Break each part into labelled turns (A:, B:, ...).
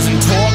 A: wasn't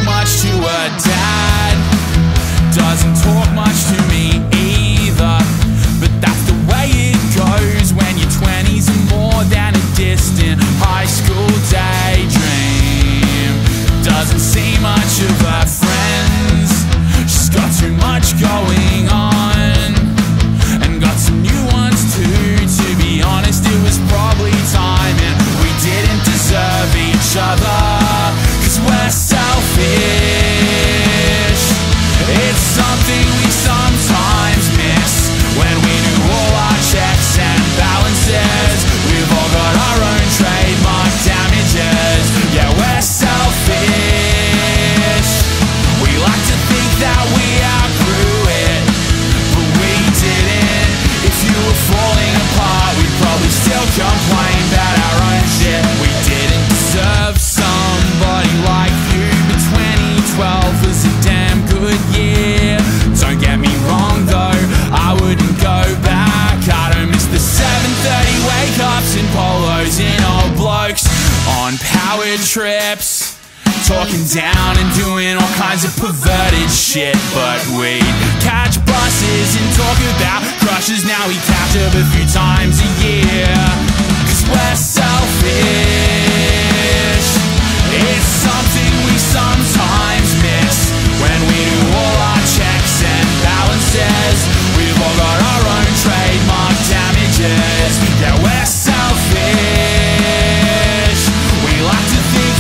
A: on power trips. Talking down and doing all kinds of perverted shit. But wait, catch buses and talk about crushes. Now we catch up a few times a year. Cause we're selfish. It's something we sometimes miss when we do all our checks and balances. We've all got our own trademark damages. Yeah, we're selfish.